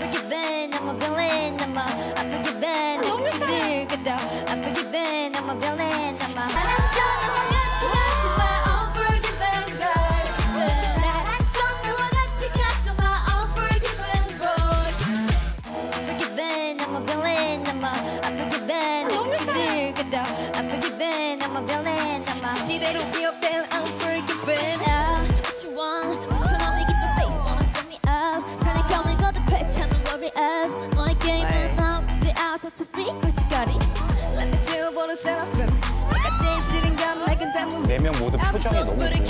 forgiven, I'm a villain, I'm a unforgiven. 늘 그려 unforgiven, I'm a villain, I'm a 사랑처럼 같이 가지마 unforgiven girls. 나랑 선물과 같이 네 명 모두 표정이 너무 좋은데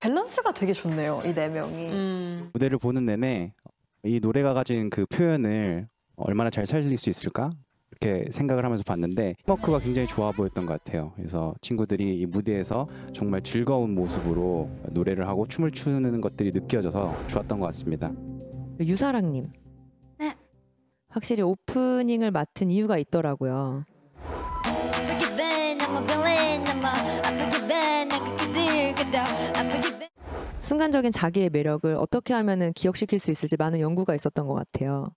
밸런스가 되게 좋네요. 이 네 명이. 무대를 보는 내내 이 노래가 가진 그 표현을 얼마나 잘 살릴 수 있을까 이렇게 생각을 하면서 봤는데 워크가 굉장히 좋아 보였던 것 같아요. 그래서 친구들이 이 무대에서 정말 즐거운 모습으로 노래를 하고 춤을 추는 것들이 느껴져서 좋았던 것 같습니다. 유사랑님. 네. 확실히 오프닝을 맡은 이유가 있더라고요. 순간적인 자기의 매력을 어떻게 하면은 기억시킬 수 있을지 많은 연구가 있었던 것 같아요.